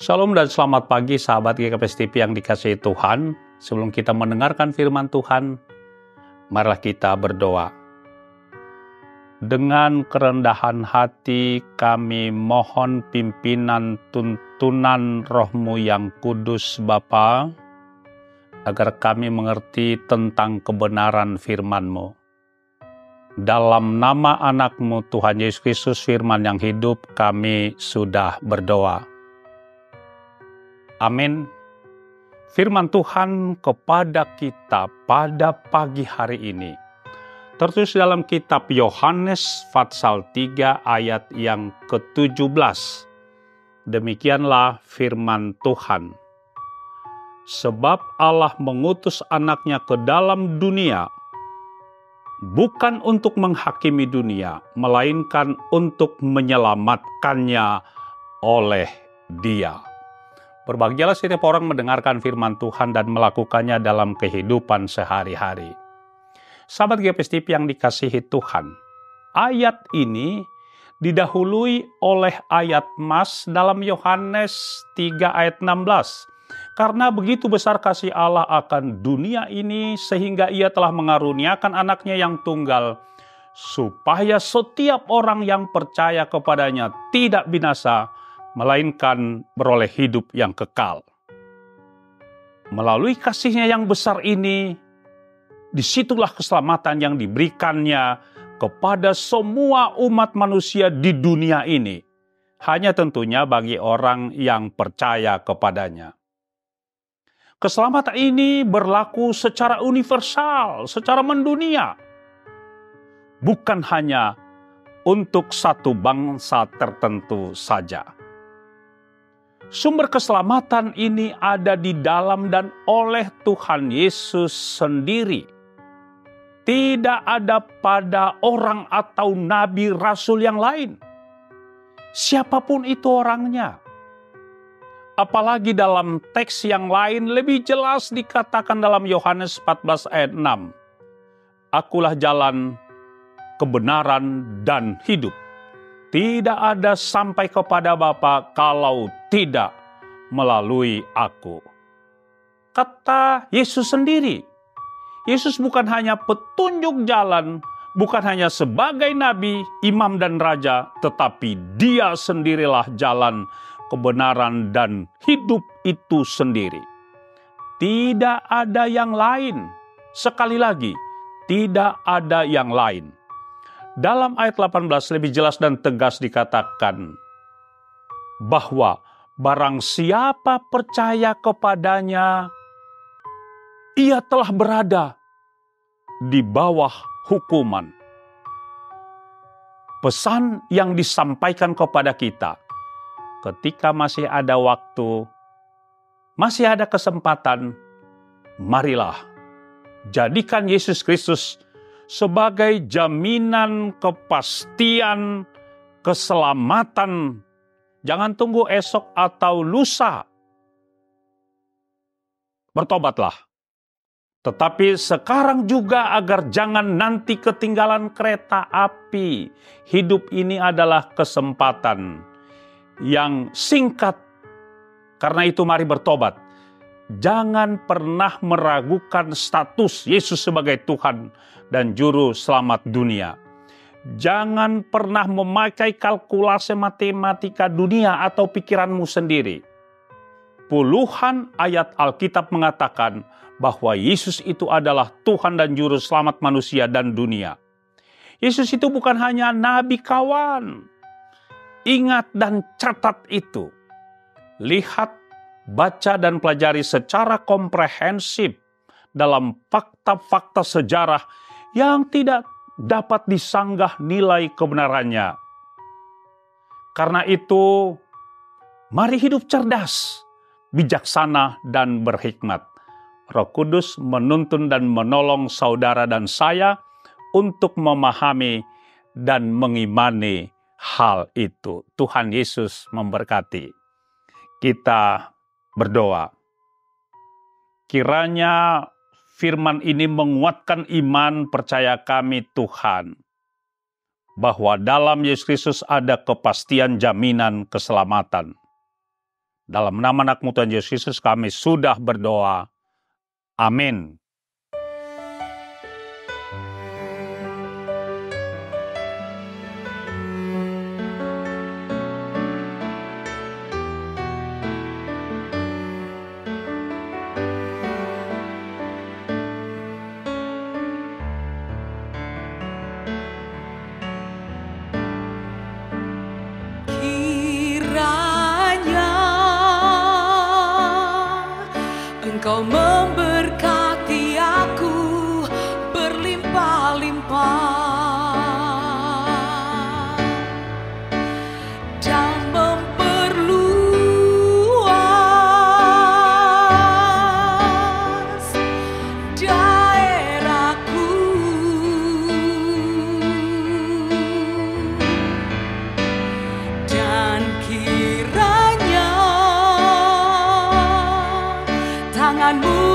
Shalom dan selamat pagi sahabat GKPS TV yang dikasihi Tuhan. Sebelum kita mendengarkan firman Tuhan, marilah kita berdoa. Dengan kerendahan hati kami mohon pimpinan tuntunan rohmu yang kudus Bapa, agar kami mengerti tentang kebenaran firman-Mu. Dalam nama anakmu Tuhan Yesus Kristus firman yang hidup kami sudah berdoa. Amin. Firman Tuhan kepada kita pada pagi hari ini tertulis dalam kitab Yohanes Fatsal 3 ayat yang ke-17. Demikianlah firman Tuhan. Sebab Allah mengutus anaknya ke dalam dunia bukan untuk menghakimi dunia, melainkan untuk menyelamatkannya oleh Dia. Berbahagialah setiap orang mendengarkan firman Tuhan dan melakukannya dalam kehidupan sehari-hari. Sahabat GPS TV yang dikasihi Tuhan, ayat ini didahului oleh ayat mas dalam Yohanes 3 ayat 16. Karena begitu besar kasih Allah akan dunia ini sehingga ia telah mengaruniakan anaknya yang tunggal, supaya setiap orang yang percaya kepadanya tidak binasa, melainkan beroleh hidup yang kekal. Melalui kasihnya yang besar ini, di situlah keselamatan yang diberikannya kepada semua umat manusia di dunia ini. Hanya tentunya bagi orang yang percaya kepadanya. Keselamatan ini berlaku secara universal, secara mendunia. Bukan hanya untuk satu bangsa tertentu saja Sumber keselamatan ini ada di dalam dan oleh Tuhan Yesus sendiri. Tidak ada pada orang atau nabi rasul yang lain. Siapa pun itu orangnya. Apalagi dalam teks yang lain lebih jelas dikatakan dalam Yohanes 14 ayat 6. Akulah jalan, kebenaran, dan hidup. Tidak ada sampai kepada Bapa kalau tidak melalui aku. Kata Yesus sendiri, Yesus bukan hanya petunjuk jalan, bukan hanya sebagai nabi, imam dan raja, tetapi dia sendirilah jalan, kebenaran dan hidup itu sendiri. Tidak ada yang lain. Sekali lagi, tidak ada yang lain. Dalam ayat 18 lebih jelas dan tegas dikatakan bahwa barang siapa percaya kepadanya, ia telah berada di bawah hukuman. Pesan yang disampaikan kepada kita ketika masih ada waktu, masih ada kesempatan, marilah jadikan Yesus Kristus sebagai jaminan kepastian keselamatan. Jangan tunggu esok atau lusa. Bertobatlah. Tetapi sekarang juga agar jangan nanti ketinggalan kereta api. Hidup ini adalah kesempatan yang singkat. Karena itu mari bertobat jangan pernah meragukan status Yesus sebagai Tuhan dan Juru Selamat dunia. Jangan pernah memakai kalkulasi matematika dunia atau pikiranmu sendiri. Puluhan ayat Alkitab mengatakan bahwa Yesus itu adalah Tuhan dan Juru Selamat manusia dan dunia. Yesus itu bukan hanya nabi kawan. Ingat dan catat itu. Lihat baca dan pelajari secara komprehensif dalam fakta-fakta sejarah yang tidak dapat disanggah nilai kebenarannya. Karena itu, mari hidup cerdas, bijaksana, dan berhikmat. Roh Kudus menuntun dan menolong saudara dan saya untuk memahami dan mengimani hal itu. Tuhan Yesus memberkati. Kita berdoa. Kiranya firman ini menguatkan iman percaya kami Tuhan. Bahwa dalam Yesus Kristus ada kepastian jaminan keselamatan. Dalam nama anakmu Tuhan Yesus kami sudah berdoa. Amin. Engkau memberkati not move.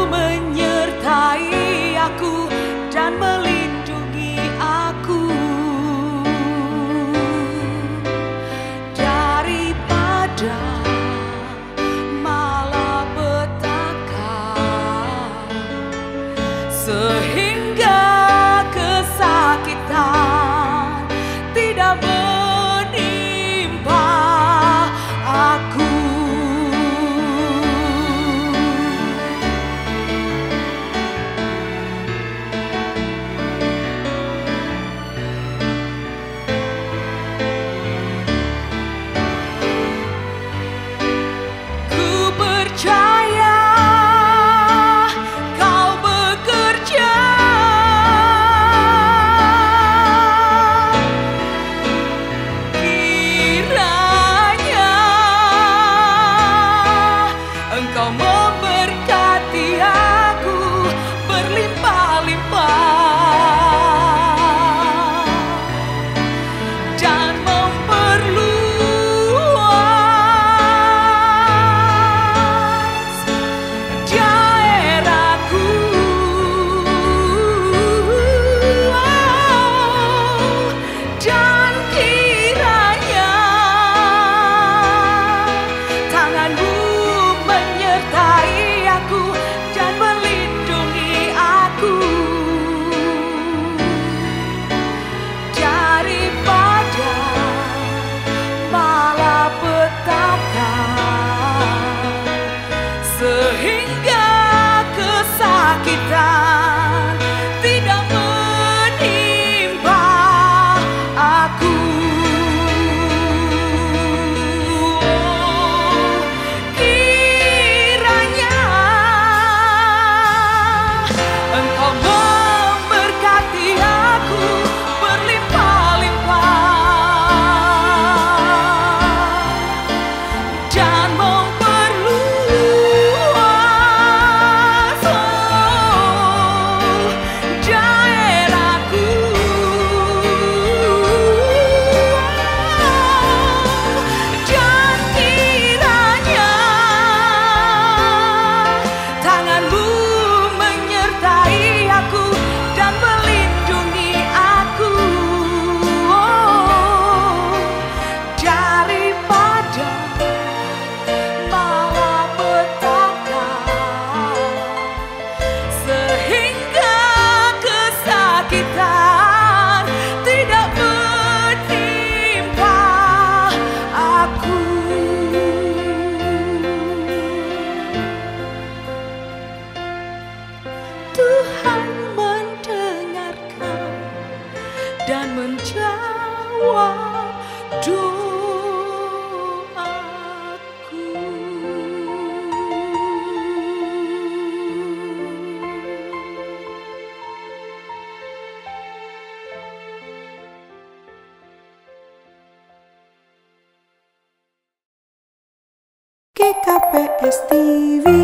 Sehingga GKPS TV